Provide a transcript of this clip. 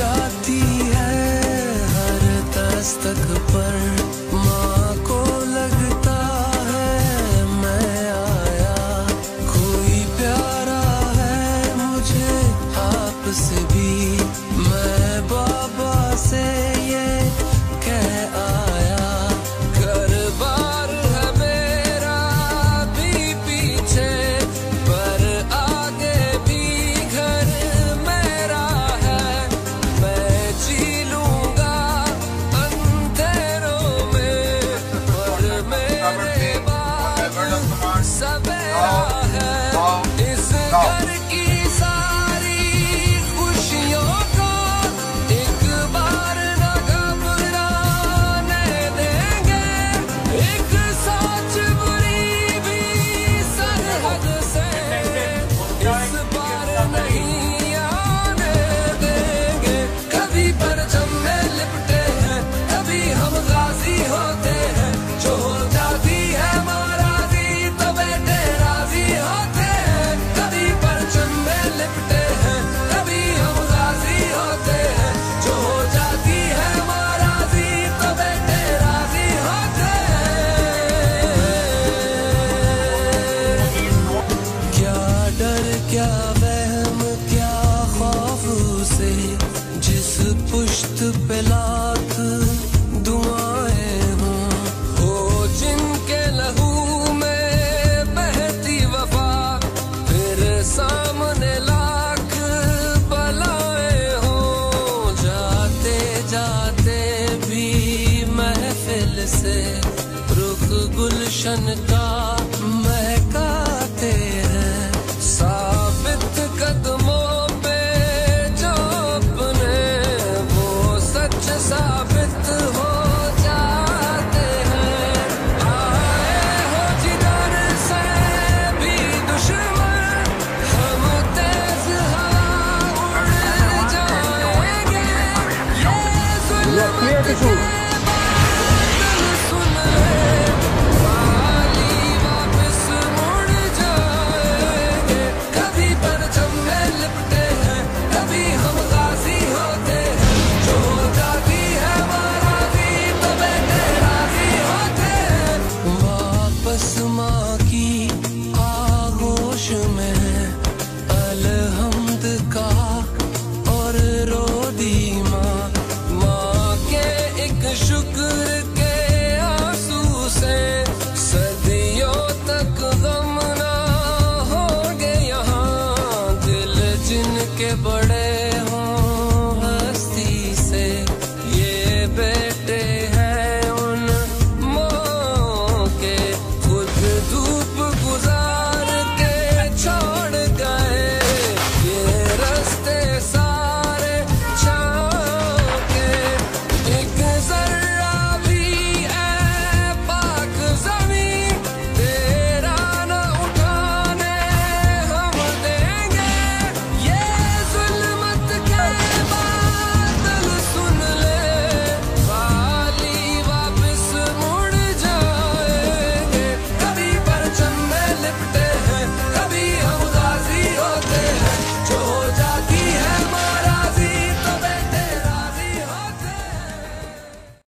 जाती है हर दस्तक पर। माँ को लगता है मैं आया। कोई प्यारा है मुझे आपसे भी। लाख दुआएँ हो। जिनके लहू में बहती फिर सामने लाख हो। जाते जाते भी महफिल से रुख गुलशन का 最重 के बड़े